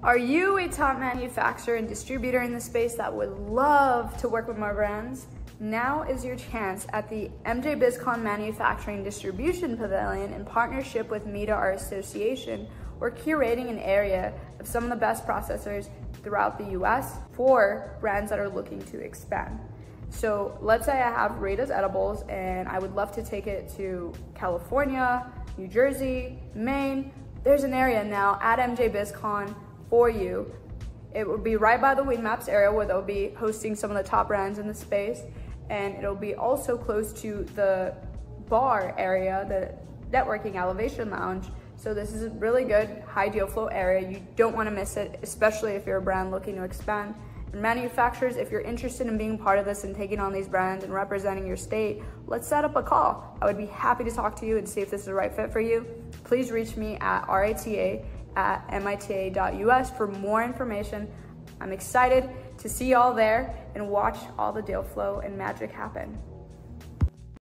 Are you a top manufacturer and distributor in the space that would love to work with more brands? Now is your chance at the MJ BizCon Manufacturing Distribution Pavilion in partnership with MITA, our association. We're curating an area of some of the best processors throughout the US for brands that are looking to expand. So let's say I have Rita's Edibles and I would love to take it to California, New Jersey, Maine. There's an area now at MJ BizCon for you. It will be right by the Weedmaps area where they'll be hosting some of the top brands in the space. And it'll be also close to the bar area, the networking elevation lounge. So this is a really good high deal flow area. You don't wanna miss it, especially if you're a brand looking to expand. And manufacturers, if you're interested in being part of this and taking on these brands and representing your state, let's set up a call. I would be happy to talk to you and see if this is the right fit for you. Please reach me at RITA at mita.us for more information. I'm excited to see y'all there and watch all the deal flow and magic happen.